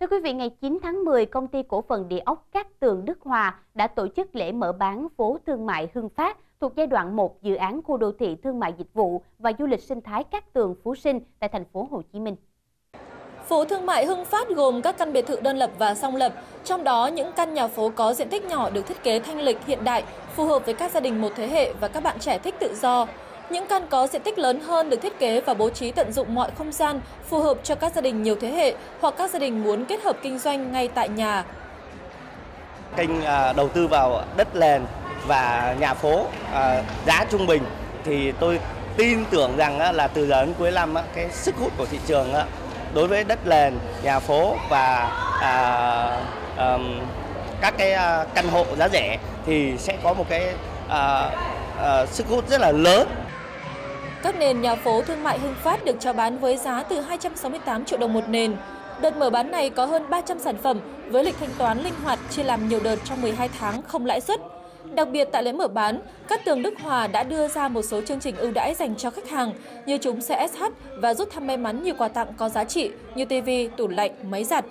Thưa quý vị, ngày 9 tháng 10, công ty cổ phần địa ốc Cát Tường Đức Hòa đã tổ chức lễ mở bán phố thương mại Hưng Phát thuộc giai đoạn 1 dự án khu đô thị thương mại dịch vụ và du lịch sinh thái Cát Tường Phú Sinh tại thành phố Hồ Chí Minh. Phố thương mại Hưng Phát gồm các căn biệt thự đơn lập và song lập, trong đó những căn nhà phố có diện tích nhỏ được thiết kế thanh lịch hiện đại, phù hợp với các gia đình một thế hệ và các bạn trẻ thích tự do. Những căn có diện tích lớn hơn được thiết kế và bố trí tận dụng mọi không gian phù hợp cho các gia đình nhiều thế hệ hoặc các gia đình muốn kết hợp kinh doanh ngay tại nhà. Kênh à, đầu tư vào đất nền và nhà phố à, giá trung bình thì tôi tin tưởng rằng là từ giờ đến cuối năm cái sức hút của thị trường đối với đất nền, nhà phố và à, các cái căn hộ giá rẻ thì sẽ có một cái sức hút rất là lớn các nền nhà phố thương mại Hưng Phát được chào bán với giá từ 268 triệu đồng một nền. Đợt mở bán này có hơn 300 sản phẩm với lịch thanh toán linh hoạt chia làm nhiều đợt trong 12 tháng không lãi suất. Đặc biệt tại lễ mở bán, các tường Đức Hòa đã đưa ra một số chương trình ưu đãi dành cho khách hàng như chúng sẽ SH và rút thăm may mắn nhiều quà tặng có giá trị như TV, tủ lạnh, máy giặt.